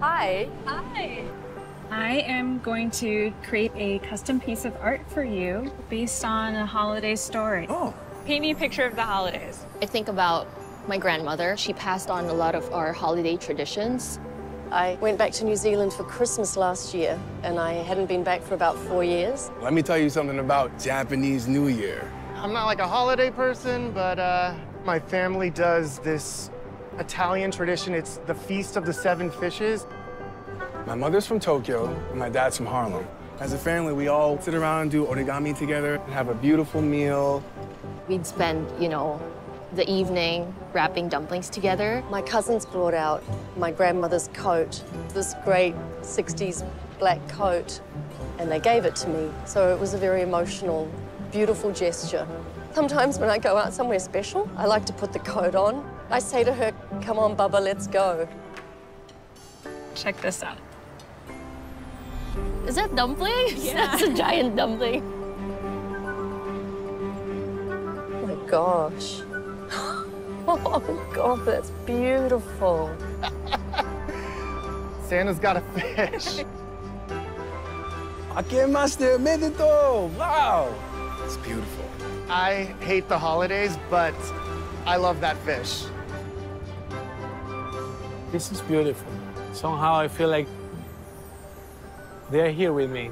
Hi. Hi. I am going to create a custom piece of art for you based on a holiday story. Oh. Paint me a picture of the holidays. I think about my grandmother. She passed on a lot of our holiday traditions. I went back to New Zealand for Christmas last year, and I hadn't been back for about four years. Let me tell you something about Japanese New Year. I'm not like a holiday person, but uh, my family does this Italian tradition. It's the Feast of the Seven Fishes. My mother's from Tokyo, and my dad's from Harlem. As a family, we all sit around and do origami together and have a beautiful meal. We'd spend, you know, the evening wrapping dumplings together. My cousins brought out my grandmother's coat, this great 60s black coat, and they gave it to me. So it was a very emotional, beautiful gesture. Sometimes when I go out somewhere special, I like to put the coat on. I say to her, come on, Bubba, let's go. Check this out. Is that dumplings? Yeah. That's a giant dumpling. Oh my gosh. Oh my God, that's beautiful. Santa's got a fish. Akemashite omedetou! Wow! It's beautiful. I hate the holidays, but I love that fish. This is beautiful. Somehow I feel like they're here with me.